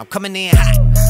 I'm coming in hot.